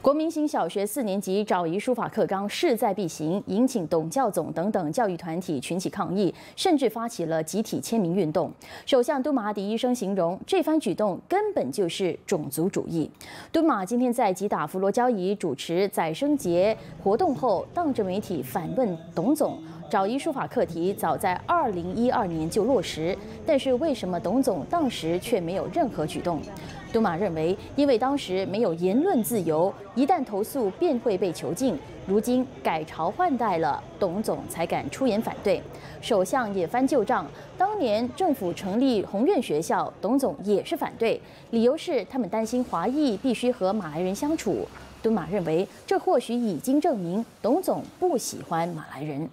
国民型小学四年级找遗书法课纲势在必行，引起董教总等等教育团体群起抗议，甚至发起了集体签名运动。首相杜马迪医生形容这番举动根本就是种族主义。杜马今天在吉打弗罗交仪主持宰生节活动后，当着媒体反问董总。找遗书法课题早在二零一二年就落实，但是为什么董总当时却没有任何举动？杜马认为，因为当时没有言论自由，一旦投诉便会被囚禁。如今改朝换代了，董总才敢出言反对。首相也翻旧账，当年政府成立宏愿学校，董总也是反对，理由是他们担心华裔必须和马来人相处。敦马认为，这或许已经证明董总不喜欢马来人。